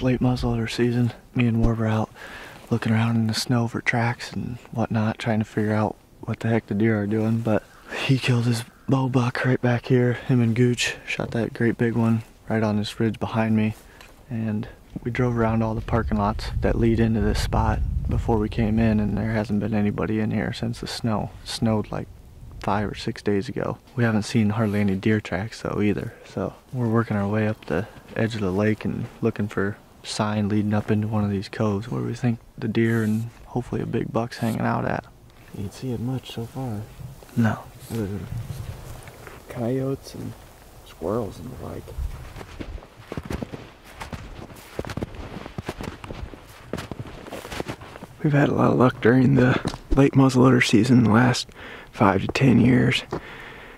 Late muzzleloader season. Me and Warb are out looking around in the snow for tracks and whatnot, trying to figure out what the heck the deer are doing. But he killed his bow buck right back here. Him and Gooch shot that great big one right on this ridge behind me. And we drove around all the parking lots that lead into this spot before we came in and there hasn't been anybody in here since the snow. It snowed like five or six days ago. We haven't seen hardly any deer tracks though either. So we're working our way up the edge of the lake and looking for sign leading up into one of these coves where we think the deer and hopefully a big buck's hanging out at. You ain't see it much so far. No. Other than coyotes and squirrels and the like. We've had a lot of luck during the late muzzleloader season the last five to ten years.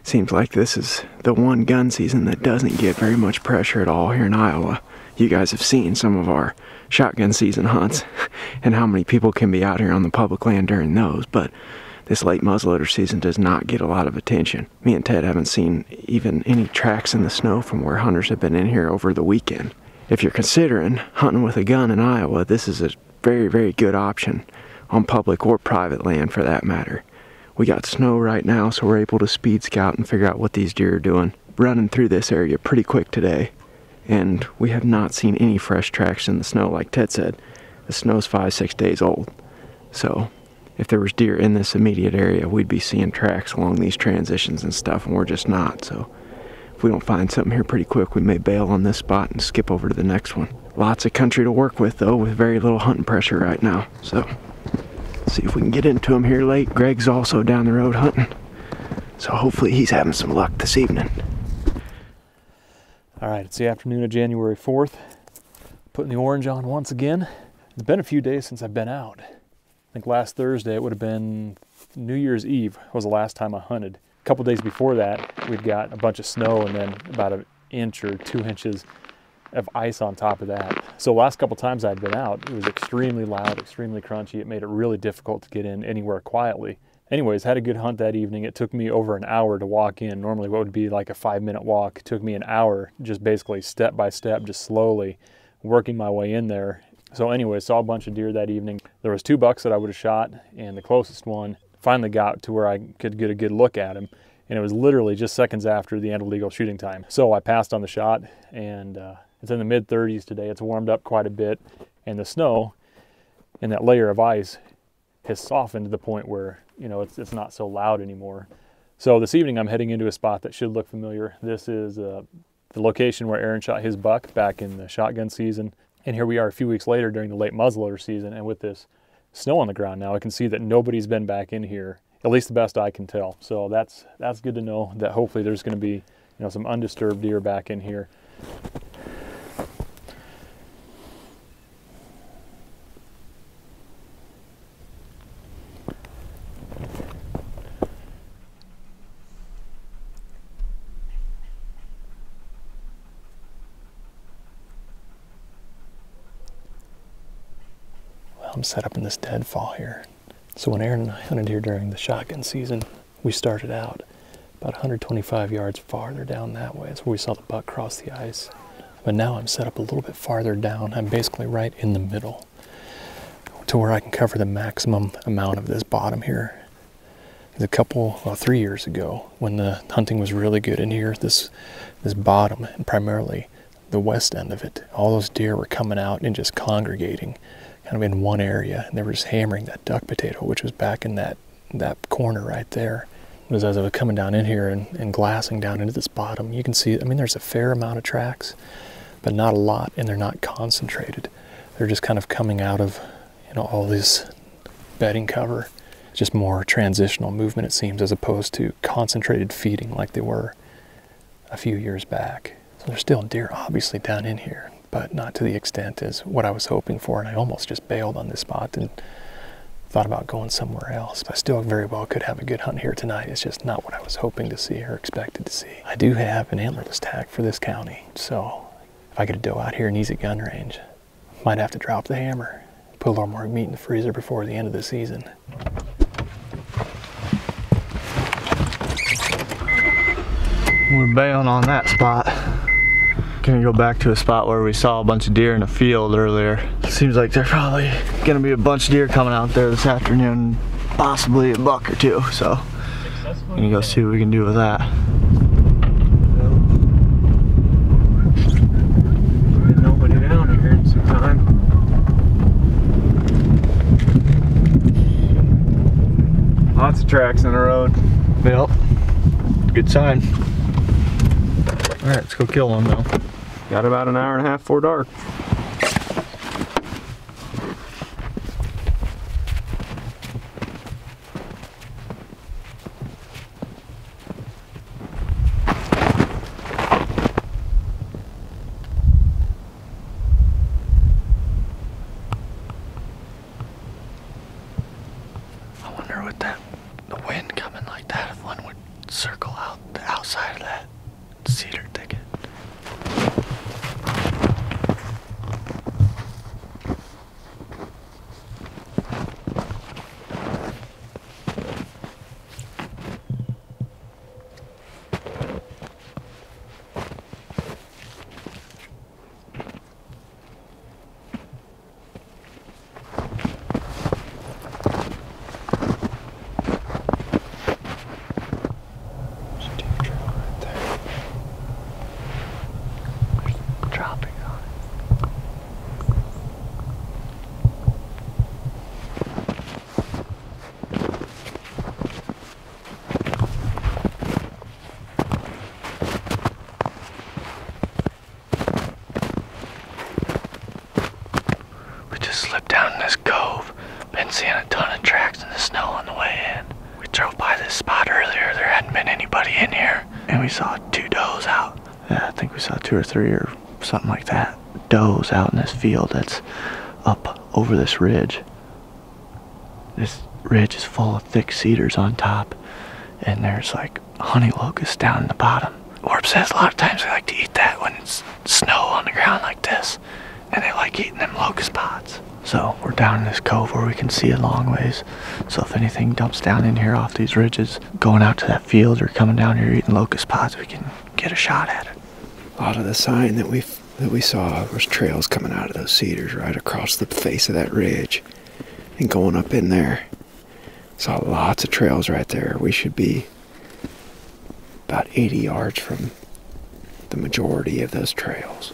Seems like this is the one gun season that doesn't get very much pressure at all here in Iowa. You guys have seen some of our shotgun season hunts and how many people can be out here on the public land during those, but this late muzzleloader season does not get a lot of attention. Me and Ted haven't seen even any tracks in the snow from where hunters have been in here over the weekend. If you're considering hunting with a gun in Iowa, this is a very, very good option on public or private land for that matter. We got snow right now, so we're able to speed scout and figure out what these deer are doing. Running through this area pretty quick today, and we have not seen any fresh tracks in the snow. Like Ted said, the snow's five, six days old. So if there was deer in this immediate area, we'd be seeing tracks along these transitions and stuff, and we're just not. So if we don't find something here pretty quick, we may bail on this spot and skip over to the next one. Lots of country to work with, though, with very little hunting pressure right now. So see if we can get into him here late. Greg's also down the road hunting. So hopefully he's having some luck this evening. All right, it's the afternoon of January 4th. Putting the orange on once again. It's been a few days since I've been out. I think last Thursday it would have been New Year's Eve was the last time I hunted. A couple days before that, we'd got a bunch of snow and then about an inch or two inches of ice on top of that. So last couple times I'd been out, it was extremely loud, extremely crunchy. It made it really difficult to get in anywhere quietly. Anyways, had a good hunt that evening. It took me over an hour to walk in. Normally what would be like a five minute walk took me an hour, just basically step by step, just slowly working my way in there. So anyway, saw a bunch of deer that evening. There was two bucks that I would have shot and the closest one finally got to where I could get a good look at him. And it was literally just seconds after the end of legal shooting time. So I passed on the shot and uh, it's in the mid 30s today. It's warmed up quite a bit, and the snow and that layer of ice has softened to the point where you know it's it's not so loud anymore. So this evening I'm heading into a spot that should look familiar. This is uh, the location where Aaron shot his buck back in the shotgun season, and here we are a few weeks later during the late muzzleloader season, and with this snow on the ground now, I can see that nobody's been back in here, at least the best I can tell. So that's that's good to know that hopefully there's going to be you know some undisturbed deer back in here. I'm set up in this deadfall here. So when Aaron and I hunted here during the shotgun season, we started out about 125 yards farther down that way. That's where we saw the buck cross the ice. But now I'm set up a little bit farther down. I'm basically right in the middle to where I can cover the maximum amount of this bottom here. A couple, well, three years ago, when the hunting was really good in here, this this bottom, and primarily the west end of it, all those deer were coming out and just congregating kind of in one area. And they were just hammering that duck potato, which was back in that, that corner right there. It was as I was coming down in here and, and glassing down into this bottom, you can see, I mean, there's a fair amount of tracks, but not a lot, and they're not concentrated. They're just kind of coming out of, you know, all this bedding cover. Just more transitional movement, it seems, as opposed to concentrated feeding like they were a few years back. So there's still deer obviously down in here but not to the extent as what I was hoping for. And I almost just bailed on this spot and thought about going somewhere else. I still very well could have a good hunt here tonight. It's just not what I was hoping to see or expected to see. I do have an antlerless tag for this county, so if I get a doe out here in easy gun range, might have to drop the hammer, put a little more meat in the freezer before the end of the season. We're bailing on that spot. Gonna go back to a spot where we saw a bunch of deer in a field earlier. Seems like there's probably gonna be a bunch of deer coming out there this afternoon, possibly a buck or two. So, gonna go see what we can do with that. Nobody down here in some time. Lots of tracks in the road. Yep. Good sign. All right, let's go kill one though. Got about an hour and a half before dark. I wonder what that, the wind coming like that, if one would circle out the outside of that cedar thicket. There's a deer trail right there. Dropping on it. We just slipped down in this cove. Been seeing a ton of tracks in the snow on the way in. We drove by this spot earlier. There hadn't been anybody in here. And we saw two does out. Yeah, I think we saw two or three or something like that. Does out in this field that's up over this ridge. This ridge is full of thick cedars on top. And there's like honey locusts down in the bottom. Warb says a lot of times they like to eat that when it's snow on the ground like this. And they like eating them locust pods. So we're down in this cove where we can see a long ways. So if anything dumps down in here off these ridges, going out to that field or coming down here eating locust pods, we can get a shot at it. A lot of the sign that we that we saw was trails coming out of those cedars right across the face of that ridge and going up in there. Saw lots of trails right there. We should be about 80 yards from the majority of those trails.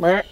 Meh.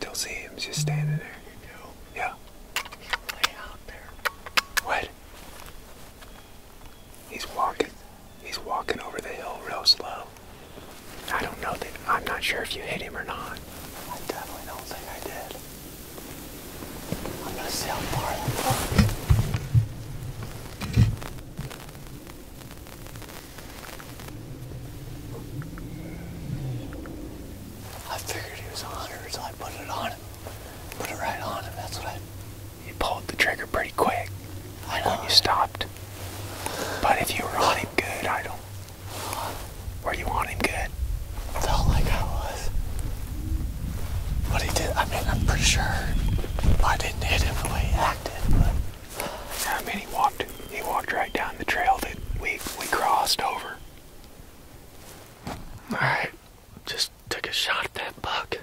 Still see him just standing there. Yeah. What? He's walking. He's walking over the hill real slow. I don't know that. I'm not sure if you hit him or not. I definitely don't think I did. I'm gonna see how far that goes. I figured he was on her, so I put it on him. Put it right on him. That's what I. You pulled the trigger pretty quick I know. when you stopped. But if you were on him good, I don't. Were you on him good? felt like I was. But he did. I mean, I'm pretty sure I didn't hit him the way he acted. But I mean, he walked. He walked right down the trail that we we crossed over. all right, just took a shot at that buck.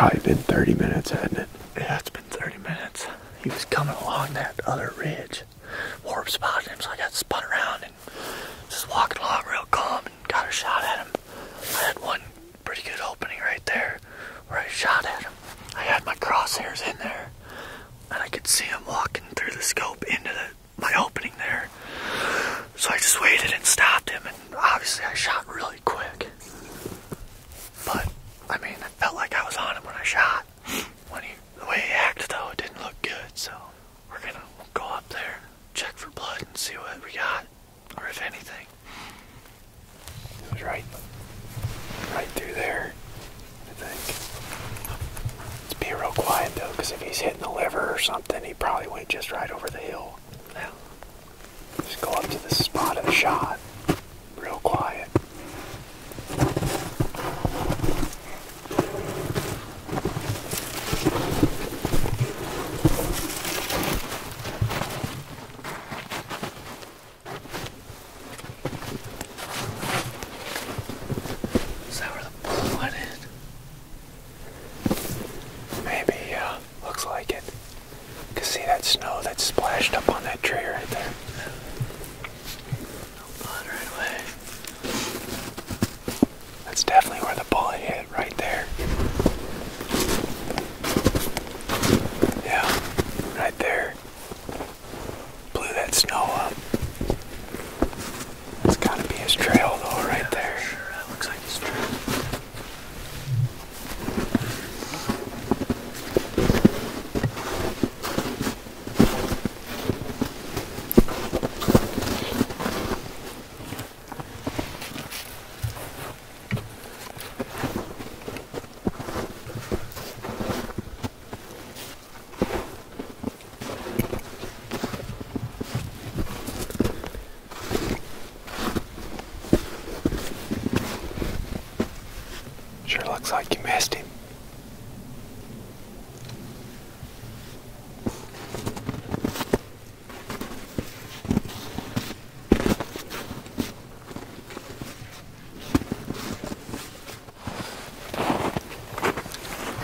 Probably been 30 minutes, hadn't it? Yeah, it's been 30 minutes. He was coming along that other ridge. Warb spotted him, so I got spun around and just walking along real calm and got a shot at him. I had one pretty good opening right there where I shot at him. I had my crosshairs in there and I could see him walking through the scope into the, my opening there. So I just waited and stopped him and obviously I shot really quick. But I mean, I felt like I was on him when I shot. When he, the way he acted though, it didn't look good. So we're gonna go up there, check for blood, and see what we got, or if anything. It was right, right through there. I think. Let's be real quiet though, because if he's hitting the liver or something, he probably went just right over the hill. Now, Just go up to the spot of the shot. Real quiet. is that where the bullet went in? Maybe, yeah. Looks like it. Cause see that snow that splashed up on that tree right there? No blood right away. That's definitely where the bullet hit, right there. Yeah, right there. Blew that snow up. It's gotta be his trail though, right there. Sure, that looks like it's true. Sure looks like you missed him.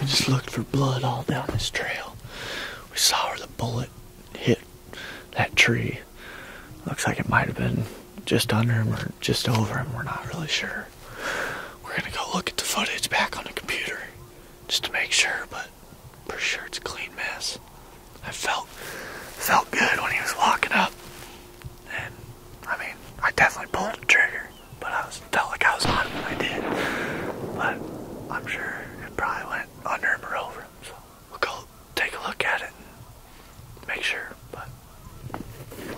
Just looked for blood all down this trail. We saw where the bullet hit that tree. Looks like it might have been just under him or just over him. We're not really sure. We're gonna go look at the footage back on the computer just to make sure, but pretty sure it's a clean mess. I felt felt good when he was walking up, and I mean, I definitely pulled the trigger, but I was felt like I was on it when I did. But I'm sure it probably went under him or over him. So we'll go take a look at it and make sure. But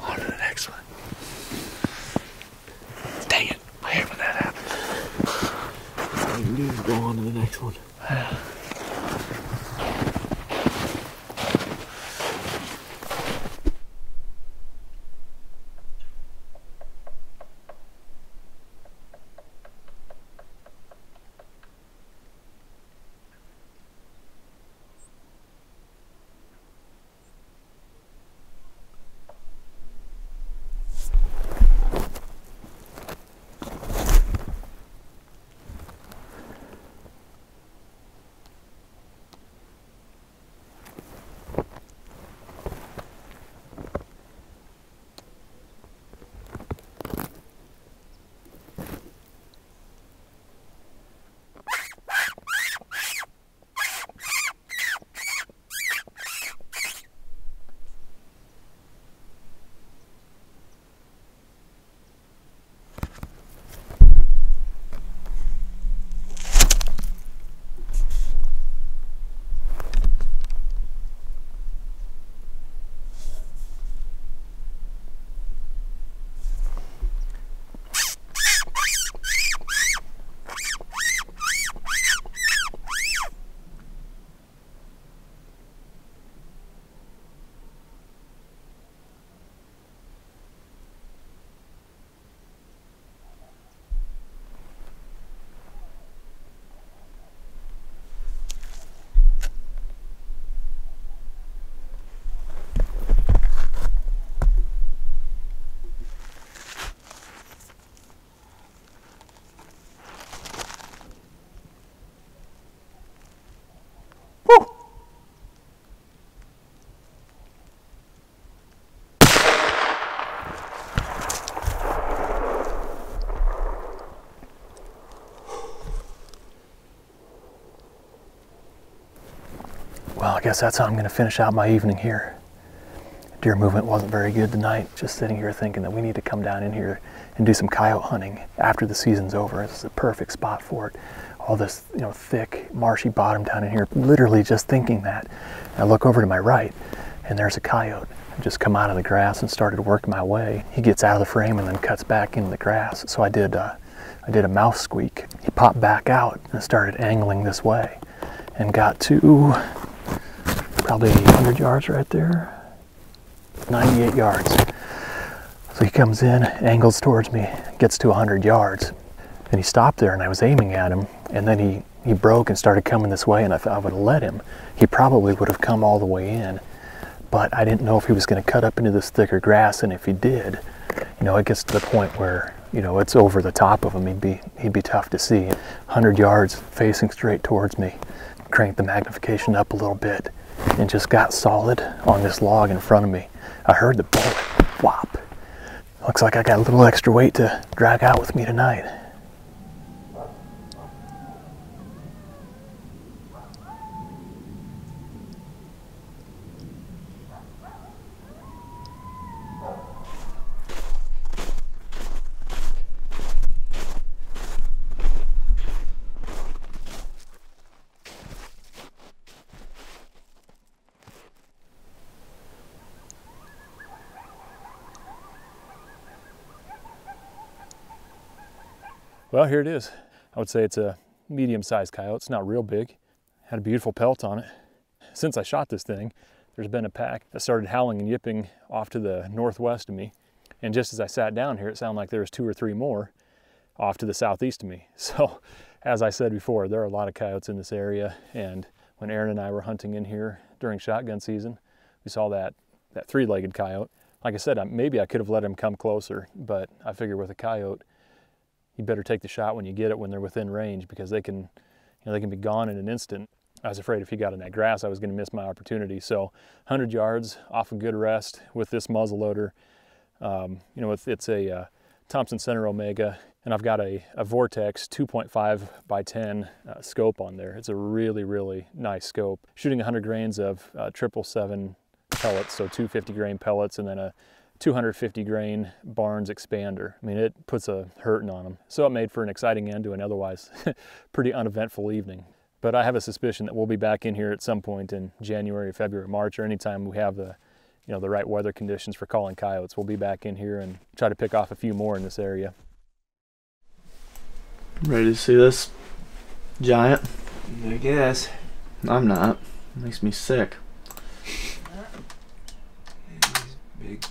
on to the next one. Dang it! I hate when that happens. All you can do is go on to the next one. Uh, Well, I guess that's how I'm going to finish out my evening here. Deer movement wasn't very good tonight. Just sitting here thinking that we need to come down in here and do some coyote hunting after the season's over. This is a perfect spot for it. All this, you know, thick, marshy bottom down in here. Literally just thinking that. I look over to my right, and there's a coyote. I just come out of the grass and started working my way. He gets out of the frame and then cuts back into the grass. So I did, uh, I did a mouth squeak. He popped back out and started angling this way, and got to probably 100 yards right there. 98 yards. So he comes in, angles towards me, gets to 100 yards, and he stopped there, and I was aiming at him, and then he, he broke and started coming this way, and if I would have let him, he probably would have come all the way in. But I didn't know if he was going to cut up into this thicker grass, and if he did, you know, it gets to the point where you know it's over the top of him. He'd be he'd be tough to see. 100 yards, facing straight towards me. Cranked the magnification up a little bit, and just got solid on this log in front of me. I heard the bullet whop. Looks like I got a little extra weight to drag out with me tonight. Well, here it is. I would say it's a medium-sized coyote. It's not real big. Had a beautiful pelt on it. Since I shot this thing, there's been a pack that started howling and yipping off to the northwest of me. And just as I sat down here, it sounded like there was two or three more off to the southeast of me. So, as I said before, there are a lot of coyotes in this area. And when Aaron and I were hunting in here during shotgun season, we saw that, that three-legged coyote. Like I said, maybe I could have let him come closer, but I figure with a coyote, you better take the shot when you get it when they're within range because they can, you know, they can be gone in an instant. I was afraid if he got in that grass, I was going to miss my opportunity. So 100 yards off a good rest with this muzzle loader. Um, you know, it's, it's a uh, Thompson Center Omega, and I've got a, a Vortex 2.5 by 10 uh, scope on there. It's a really, really nice scope. Shooting 100 grains of uh, triple seven pellets, so 250 grain pellets, and then a 250 grain Barnes expander. I mean, it puts a hurting on them. So it made for an exciting end to an otherwise pretty uneventful evening. But I have a suspicion that we'll be back in here at some point in January, February, March, or anytime we have the, you know, the right weather conditions for calling coyotes. We'll be back in here and try to pick off a few more in this area. Ready to see this giant? I guess. I'm not. It makes me sick. Big.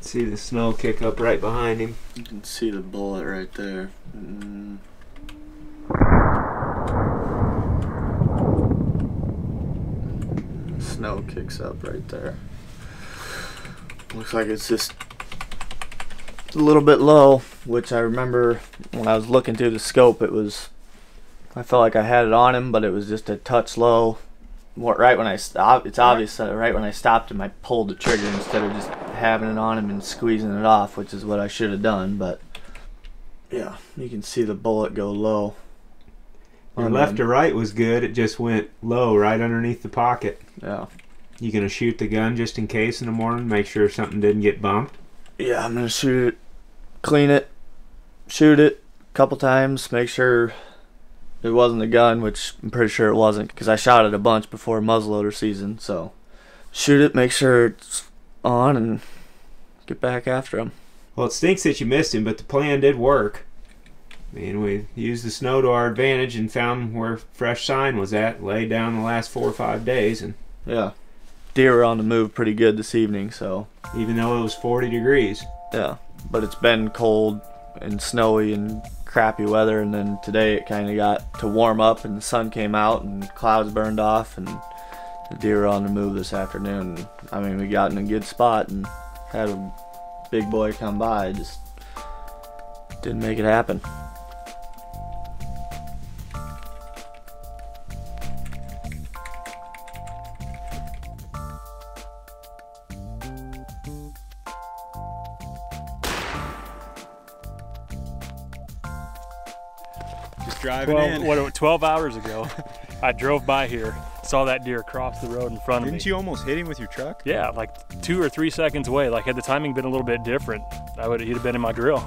See the snow kick up right behind him. You can see the bullet right there. Mm. Snow kicks up right there. Looks like it's just a little bit low, which I remember when I was looking through the scope, it was. I felt like I had it on him, but it was just a touch low. What right when I stopped, it's obvious that right when I stopped him, I pulled the trigger instead of just having it on him and squeezing it off, which is what I should have done. But yeah, you can see the bullet go low. Your left to right was good. It just went low right underneath the pocket. Yeah, You gonna shoot the gun just in case in the morning? Make sure something didn't get bumped. yeah. I'm gonna shoot it, clean it, shoot it a couple times, make sure it wasn't a gun, which I'm pretty sure it wasn't because I shot it a bunch before muzzleloader season. So shoot it, make sure it's on, and get back after him. Well, it stinks that you missed him, but the plan did work. I mean, we used the snow to our advantage and found where fresh sign was at. Laid down the last four or five days, and Yeah, deer were on the move pretty good this evening. So even though it was 40 degrees, yeah, but it's been cold and snowy and crappy weather, and then today it kind of got to warm up, and the sun came out, and clouds burned off, and the deer were on the move this afternoon. I mean, we got in a good spot and had a big boy come by, just didn't make it happen. Just driving 12, in. what, 12 hours ago, I drove by here, saw that deer cross the road in front of me. Didn't you almost hit him with your truck? Yeah, like two or three seconds away. Like had the timing been a little bit different, I would he'd have been in my grill.